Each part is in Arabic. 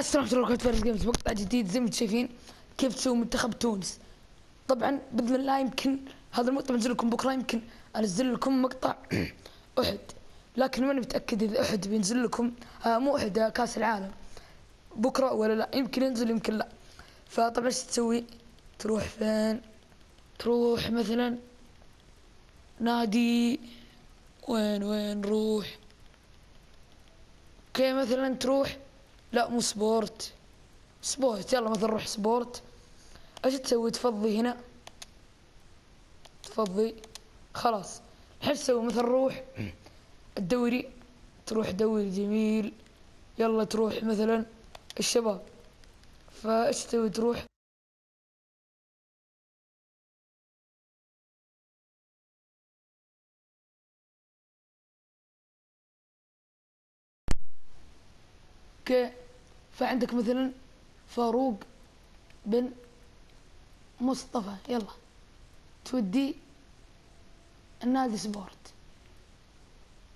السلام عليكم ورحمة الله جيمز مقطع جديد زي ما أنتم شايفين كيف تسوي منتخب تونس. طبعا بإذن الله يمكن هذا المقطع بنزل لكم بكرة يمكن أنزل لكم مقطع أحد. لكن ماني متأكد إذا أحد بينزل لكم. آه مو أحد آه كأس العالم. بكرة ولا لا؟ يمكن ينزل يمكن لا. فطبعا إيش تسوي؟ تروح فين؟ تروح مثلا نادي وين وين نروح okay مثلا تروح لا مو سبورت. سبورت يلا مثلا نروح سبورت. إيش تسوي؟ تفضي هنا. تفضي. خلاص. الحين تسوي؟ مثلا روح الدوري. تروح دوري جميل. يلا تروح مثلا الشباب. فايش تسوي؟ تروح. okay. فعندك مثلا فاروق بن مصطفى يلا. تودي النادي سبورت.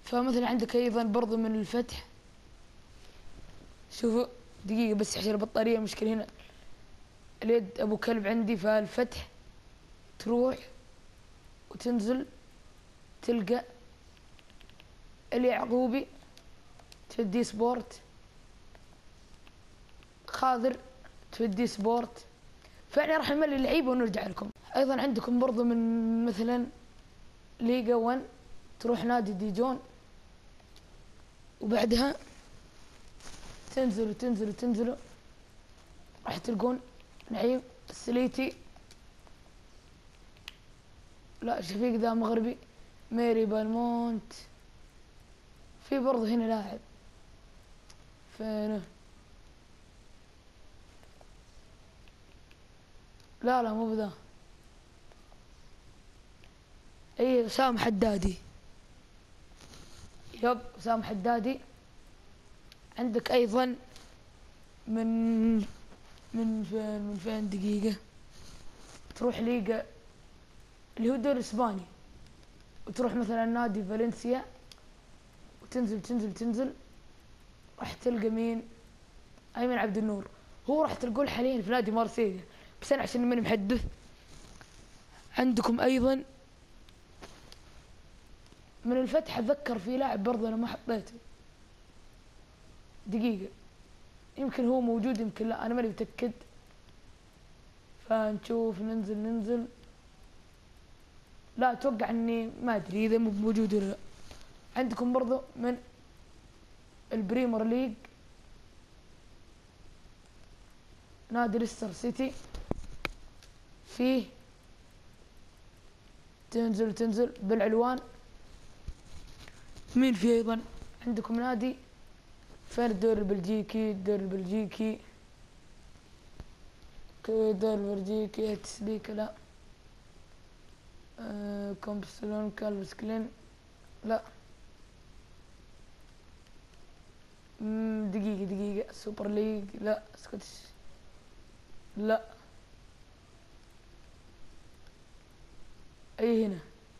فمثلا عندك أيضا برضو من الفتح. شوفوا دقيقة بس عشان البطارية مشكلة هنا. اليد أبو كلب عندي فالفتح تروح وتنزل تلقى اليعقوبي تودي سبورت. خاضر تودي سبورت. فاحنا راح نملي اللعيبه ونرجع لكم. أيضا عندكم برضو من مثلا ليغا 1 تروح نادي ديجون. وبعدها تنزلوا تنزلوا تنزلوا. راح تلقون نعيم السليتي. لا شفيق ذا مغربي ميري بالمونت. في برضه هنا لاعب. فينه لا لا مو بذا. إي سام حدادي. يب سام حدادي. عندك أيضا من من فين من فين دقيقة؟ تروح ليجا اللي هو الدوري الإسباني. وتروح مثلا نادي فالنسيا وتنزل تنزل تنزل. راح تلقى مين؟ أيمن عبد النور. هو راح تلقوه حاليا في نادي مارسيليا. بس أنا عشان ماني محدث. عندكم أيضا من الفتح اتذكر في لاعب برضه أنا ما حطيته. دقيقة. يمكن هو موجود يمكن لا أنا ماني متأكد. فنشوف ننزل ننزل. لا أتوقع إني ما أدري إذا مو موجود ولا لا. عندكم برضه من ال Premier League. نادي ليستر سيتي. فيه. تنزل تنزل بن علوان مين في أيضا؟ عندكم نادي. فين الدوري البلجيكي؟ الدوري البلجيكي. الدوري البلجيكي تسليك لا. آه كومبسلون كالفس كلين. لا. دقيقة دقيقة. سوبر ليج؟ لا. سكوتش؟ لا. اي هنا؟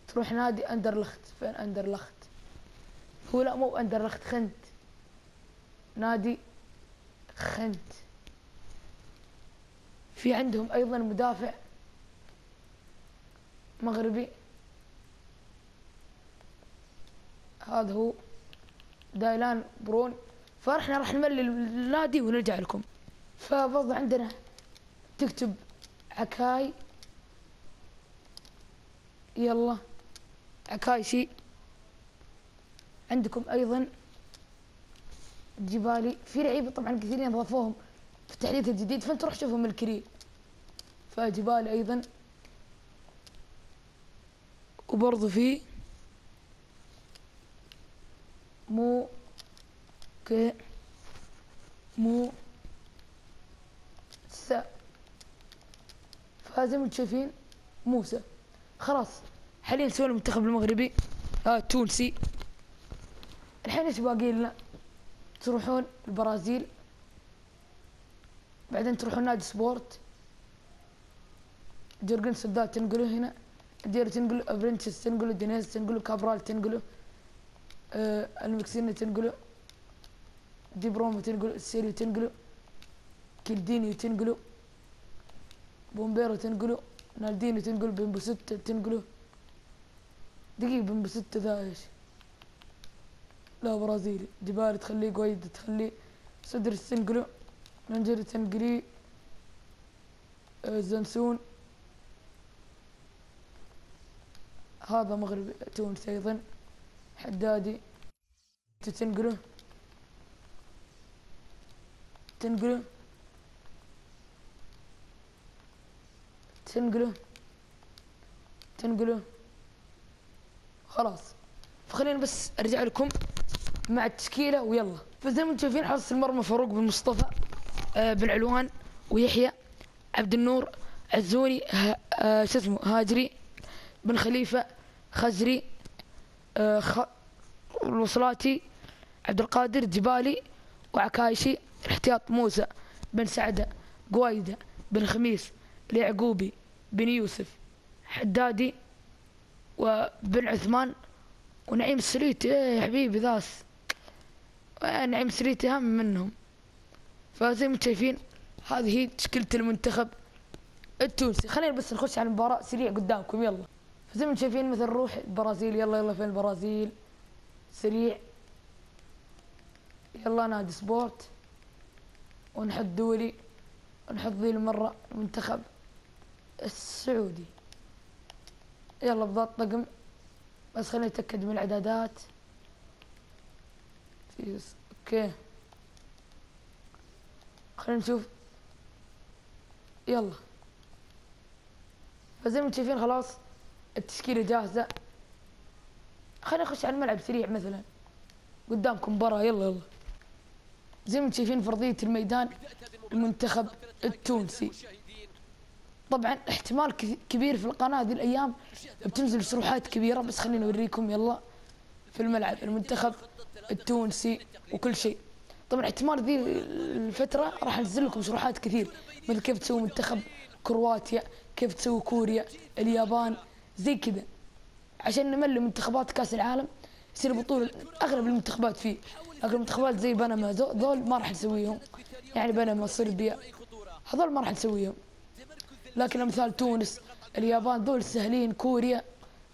تروح نادي أندرلخت. فين أندرلخت؟ هو لا مو أندرلخت خنت. نادي خنت. في عندهم أيضا مدافع مغربي. هذا هو دايلان برون. فرحنا راح نملي النادي ونرجع لكم. فبرضه عندنا تكتب عكاي يلا. عكايشي عندكم أيضا جبالي. في لعيبة طبعا كثيرين ضافوهم في التحديث الجديد فأنت روح شوفهم الكريم فجبالي أيضا. وبرضه في مو كي مو سا فزي ما أنتم شايفين موسى. خلاص. حاليا سوينا المنتخب المغربي. آه التونسي الحين إيش باقي لنا؟ تروحون البرازيل. بعدين تروحون نادي سبورت. جورجن سداد تنقلوا هنا. دير تنقلوا افرنتشز تنقلوا دينيز تنقلوا كابرال تنقلوا آه ألمكسيني تنقلوا دي برومو تنقلوا السيريو تنقلوا كيلدينيو تنقلو بومبيرو تنقلو نالدينيو تنقلو بنبوستة تنقلو دقيقة بنبوستة ذا إيش؟ لا برازيلي. ديبالي تخليه قويد تخليه. صدر تنقلو ننجر تنقلي آه، زنسون. هذا مغربي تونس أيضا. حدادي. تنقله تنقله تنقله. تنقله. خلاص. فخلينا بس أرجع لكم مع التشكيلة ويلا. فزي ما أنتم شايفين حرس المرمى فاروق بن مصطفى آه، بن علوان ويحيى عبد النور عزوني آه، شو اسمه هاجري بن خليفة خزري آه، خ... الوصلاتي عبد القادر جبالي وعكايشي احتياط موسى بن سعدة قويدة بن خميس اليعقوبي بن يوسف حدادي وبن عثمان ونعيم السريتي. إيه يا حبيبي ذاس. آه، نعيم السريتي اهم منهم. فزي ما شايفين هذه هي تشكيلة المنتخب التونسي. خلينا بس نخش على المباراة سريع قدامكم. يلا. فزي ما شايفين مثل نروح البرازيل. يلا يلا فين البرازيل؟ سريع. يلا نادي سبورت. ونحط دولي. ونحط ذي المرة المنتخب. السعودي. يلا بضغط طقم بس خلينا نتأكد من الإعدادات. في أوكي. خلينا نشوف. يلا. فزي ما أنتم شايفين خلاص التشكيلة جاهزة. خلينا نخش على الملعب سريع مثلا. قدامكم مباراة. يلا يلا. زي ما أنتم شايفين فرضية الميدان المنتخب التونسي. طبعا احتمال كبير في القناة هذه الأيام بتنزل شروحات كبيرة بس خلينا نوريكم يلا في الملعب المنتخب التونسي وكل شيء. طبعا احتمال ذي الفترة راح أنزل لكم شروحات كثير مثل كيف تسوي منتخب كرواتيا كيف تسوي كوريا اليابان زي كذا. عشان نمل منتخبات كأس العالم يصير بطولة أغلب المنتخبات فيه. لكن المنتخبات زي بنما ذو- ذول ما راح نسويهم. يعني بنما صربيا هذول ما راح نسويهم. لكن امثال تونس اليابان ذول سهلين كوريا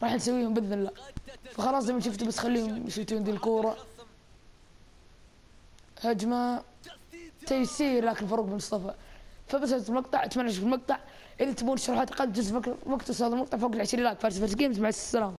راح نسويهم بإذن الله. فخلاص زي ما شفتوا بس خليهم يشوتون ذي الكورة. هجمة تيسير لكن فاروق بن مصطفى فبس هذا المقطع أتمنى تشوفوا المقطع. إذا تبون شروحات أقل جزء وقت هذا المقطع فوق ال 20 like فارس فارس جيمز مع السلامة.